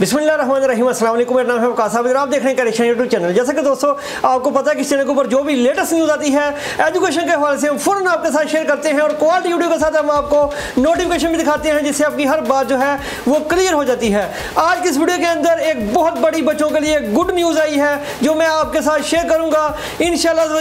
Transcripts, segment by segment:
बिस्मिल्लाहिर्रहमानिर्रहीम। अस्सलाम वालेकुम मेरा नाम है वकास साहब आप देख रहे हैं करेक्शन यूट्यूब चैनल। जैसा कि दोस्तों, आपको पता है कि इस चैनल के ऊपर जो भी लेटेस्ट न्यूज़ आती है, एजुकेशन के हवाले से हम फ़ौरन आपके साथ शेयर करते हैं और क्वालिटी वीडियो के साथ हम आपको नोटिफिकेशन भी दिखाते हैं, जिससे आपकी हर बात जो है, वो क्लियर हो जाती है। आज की इस वीडियो के अंदर एक बहुत बड़ी बच्चों के लिए गुड न्यूज़ आई है, जो मैं आपके साथ शेयर करूँगा। इन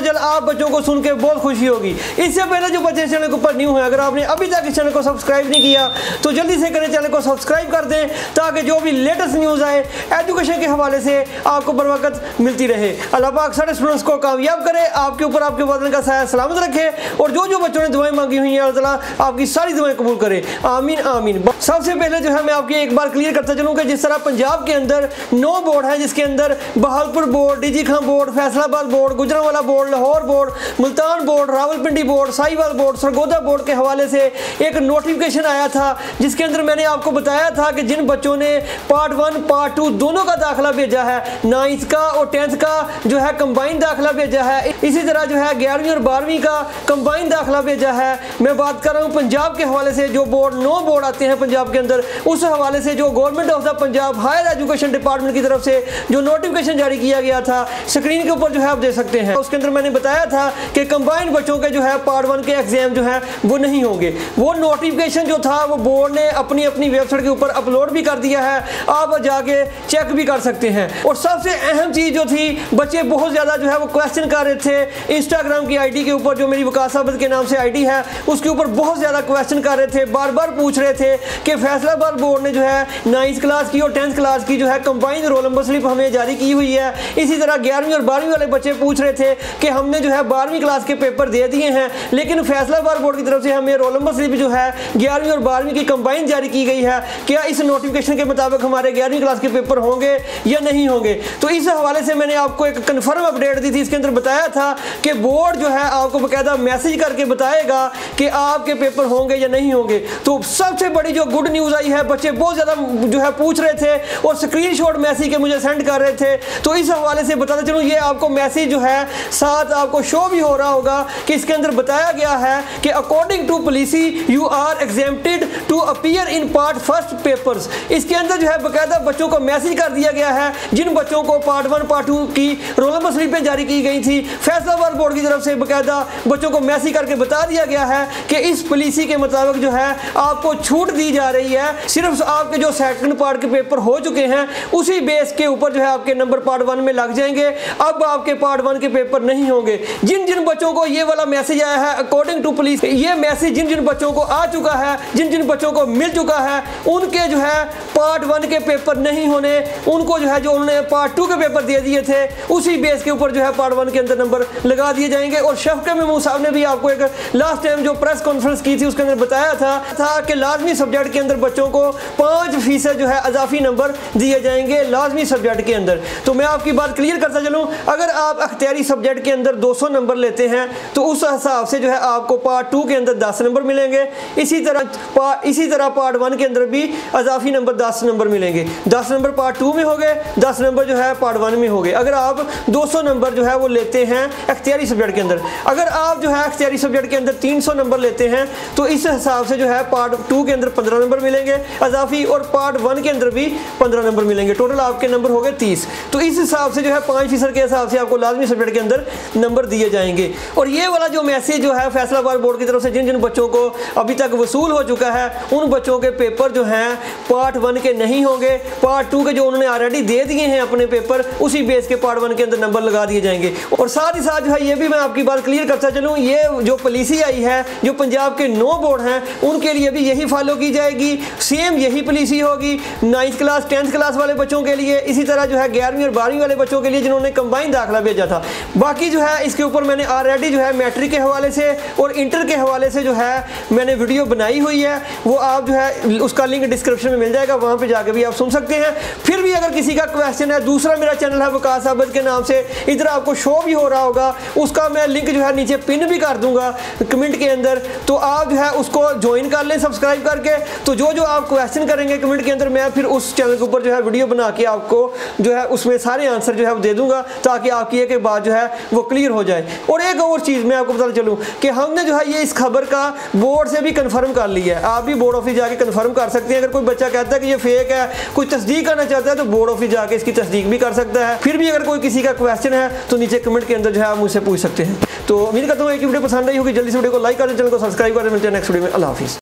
आप बच्चों को सुन के बहुत खुशी होगी। इससे पहले जो बच्चे चैनल के ऊपर न्यू है, अगर आपने अभी तक इस चैनल को सब्सक्राइब नहीं किया तो जल्दी से करें, चैनल को सब्सक्राइब कर दें, ताकि जो भी लेटेस्ट लेटेस्ट न्यूज़ आए। एजुकेशन के हवाले से आपको बर वक्त मिलती रहे। अल्लाह पाक सारे स्टूडेंट्स को कामयाब करे। आपके ऊपर आपके बदन का साया सलामत रखे। और जो जो बच्चों ने दुआएँ मांगी हुई हैं, अल्लाह आपकी सारी दुआएँ कबूल करे। आमीन आमीन। सबसे पहले जो है, मैं आपकी एक बार क्लियर करता चलूँ कि जिस तरह पंजाब के अंदर नौ बोर्ड है, जिसके अंदर Bahawalpur board DG Khan board Faisalabad board Gujranwala board Lahore board Multan board Rawalpindi board Sahiwal board Sargodha board के हवाले से एक नोटिफिकेशन आया था, जिसके अंदर मैंने आपको बताया था कि जिन बच्चों ने पार्ट वन पार्ट टू दोनों का दाखिला भेजा है। नाइन्थ का और टेंथ का जो है कंबाइंड दाखिला भेजा है। इसी तरह जो है ग्यारहवीं और बारहवीं का कंबाइंड दाखिला भेजा है। मैं बात कर रहा हूँ पंजाब के हवाले से, जो बोर्ड नौ बोर्ड आते हैं पंजाब के अंदर, उस हवाले से जो government of the Punjab higher education department की तरफ़ से जो नोटिफिकेशन जारी किया गया था स्क्रीन के ऊपर जो है आप देख सकते हैं। उसके अंदर मैंने बताया था कि कंबाइंड बच्चों के जो है पार्ट वन के एग्ज़ाम जो है, वो नहीं होंगे। वो नोटिफिकेशन जो था, वो बोर्ड ने अपनी अपनी वेबसाइट के ऊपर अपलोड भी कर दिया है। आप जाके जाके चेक भी कर सकते हैं। और सबसे अहम चीज़ जो थी, बच्चे बहुत ज़्यादा जो है वो क्वेश्चन कर रहे थे। इंस्टाग्राम की आईडी के ऊपर जो मेरी वकास अहमद के नाम से आईडी है, उसके ऊपर बहुत ज़्यादा क्वेश्चन कर रहे थे। बार बार पूछ रहे थे कि फैसलाबाद बोर्ड ने जो है नाइन्थ क्लास की और टेंथ क्लास की जो है कंबाइंड रोल नंबर स्लिप हमें जारी की हुई है। इसी तरह ग्यारहवीं और बारहवीं वाले बच्चे पूछ रहे थे कि हमने जो है बारहवीं क्लास के पेपर दे दिए हैं, लेकिन फैसलाबाद बोर्ड की तरफ़ से हमें रोल नंबर स्लिप जो है ग्यारहवीं और बारहवीं की कंबाइंड जारी की गई है। क्या इस नोटिफिकेशन के मुताबिक हमारे ग्यारहवीं क्लास के पेपर होंगे या नहीं होंगे? तो इस हवाले से मैंने आपको एक कन्फर्म अपडेट दी थी, इसके अंदर बताया था कि बोर्ड जो है आपको बकायदा मैसेज करके बताएगा कि आपके पेपर होंगे या नहीं होंगे। तो सबसे बड़ी जो गुड न्यूज़ आई है, बच्चे बहुत ज़्यादा जो है पूछ रहे थे और स्क्रीन शॉट मैसेज के मुझे सेंड कर रहे थे। तो इस हवाले से बताते चलूँ, ये आपको मैसेज जो है, साथ आपको शो भी हो रहा होगा कि इसके अंदर बताया गया है कि according to policy you are expected to appear in part first papers इसके अंदर जो है, बाकायदा बच्चों को मैसेज कर दिया गया है, जिन बच्चों को पार्ट वन पार्ट टू की रोल नंबर स्लिपें जारी की गई थी। फैसलाबाद बोर्ड की तरफ़ से बाकायदा बच्चों को मैसेज करके बता दिया गया है कि इस पॉलिसी के मुताबिक जो है आपको छूट दी जा रही है। सिर्फ़ आपके जो सेकंड पार्ट के पेपर हो चुके हैं, उसी बेस के ऊपर जो है आपके नंबर पार्ट वन में लग जाएँगे। अब आपके पार्ट वन के पेपर नहीं होंगे। जिन जिन बच्चों को ये वाला मैसेज आया है अकॉर्डिंग टू पुलिस ये मैसेज जिन जिन बच्चों को आ चुका है, जिन जिन बच्चों को मिल चुका है, उनके जो है पार्ट वन के पेपर नहीं होने, उनको जो है जो उन्होंने पार्ट टू के पेपर दे दिए थे, उसी बेस के ऊपर जो है पार्ट वन के अंदर नंबर लगा दिए जाएँगे। और शफके महमूद साहब ने भी आपको एक लास्ट टाइम जो प्रेस कॉन्फ्रेंस की थी उसके अंदर बताया था, था कि लाजमी सब्जेक्ट के अंदर बच्चों को पाँच फ़ीसद जो है अजाफी नंबर दिए जाएँगे लाजमी सब्जेक्ट के अंदर। तो मैं आपकी बात क्लियर करता चलूँ अगर आप अख्तियारी सब्जेक्ट के अंदर दो सौ नंबर लेते हैं तो उस हिसाब से जो है आपको पार्ट टू के अंदर दस नंबर मिलेंगे। इसी तरह इसी तरह पार्ट वन के अंदर भी अजाफी नंबर दस नंबर मिलेंगे। दस नंबर पार्ट टू में हो गए दस नंबर जो है पार्ट वन में हो गए। अगर आप 200 नंबर जो है वो लेते हैं अख्तियारी सब्जेक्ट के अंदर अगर आप जो है अख्तियारी सब्जेक्ट के अंदर 300 नंबर लेते हैं। तो इस हिसाब से जो है पार्ट टू के अंदर 15 नंबर मिलेंगे। अजाफी और पार्ट वन के अंदर भी 15 नंबर मिलेंगे। टोटल आपके नंबर हो गए तीस। तो इस हिसाब से जो है पाँच फ़ीसद के हिसाब से आपको लाजमी सब्जेक्ट के अंदर नंबर दिए जाएँगे। और ये वाला जो मैसेज जो है फैसलाबाद बोर्ड की तरफ़ से जिन जिन बच्चों को अभी तक वसूल हो चुका है, उन बच्चों के पेपर जो हैं पार्ट वन के नहीं होंगे। पार्ट टू के जो उन्होंने ऑलरेडी दे दिए हैं अपने पेपर उसी बेस के पार्ट वन के अंदर नंबर लगा दिए जाएँगे। और साथ ही साथ जो है ये भी मैं आपकी बात क्लियर करता चलूँ। ये जो पॉलिसी आई है जो पंजाब के नौ बोर्ड हैं, उनके लिए भी यही फॉलो की जाएगी। सेम यही पॉलिसी होगी नाइन्थ क्लास टेंथ क्लास वाले बच्चों के लिए। इसी तरह जो है ग्यारहवीं और बारहवीं वाले बच्चों के लिए जिन्होंने कंबाइन दाखिला भेजा था। बाकी जो है, इसके ऊपर मैंने ऑलरेडी जो है मैट्रिक के हवाले से और इंटर के हवाले से जो है मैंने वीडियो बनाई हुई है। वो आप जो है, उसका लिंक डिस्क्रिप्शन में मिल जाएगा, वहाँ पर जाकर भी आप सुन सकते हैं। फिर भी अगर किसी का क्वेश्चन है, दूसरा मेरा चैनल है वकास अहमद के नाम से, इधर आपको शो भी हो रहा होगा, उसका मैं लिंक जो है नीचे पिन भी कर दूँगा। कमेंट के अंदर अंदर तो आप जो है उसको ज्वाइन कर लें सब्सक्राइब करके। तो जो जो आप क्वेश्चन करेंगे कमेंट के अंदर, मैं फिर उस चैनल के ऊपर जो है वीडियो बना के आपको जो है उसमें सारे आंसर जो है वो दे दूँगा, ताकि आपकी एक बात जो है वो क्लियर हो जाए। और एक और चीज़ मैं आपको बताना चलूँ कि हमने जो है ये इस खबर का बोर्ड से भी कन्फर्म कर लिया है। आप भी बोर्ड ऑफ़िस जाके कन्फर्म कर सकते हैं। अगर कोई बच्चा कहता है कि ये फेक है, कोई तस्दीक करना चाहता है तो बोर्ड ऑफ़िस जाके इसकी तस्दीक भी कर सकता है। फिर भी अगर कोई किसी का क्वेश्चन है तो नीचे कमेंट के अंदर जो है आप मुझसे पूछ सकते हैं। तो उम्मीद करता हूँ एक वीडियो पसंद आई होगी। जल्दी से वीडियो को लाइक कर चैनल को सब्सक्राइब करें। मिलते हैं नेक्स्ट वीडियो में। अल्लाह हाफिज़।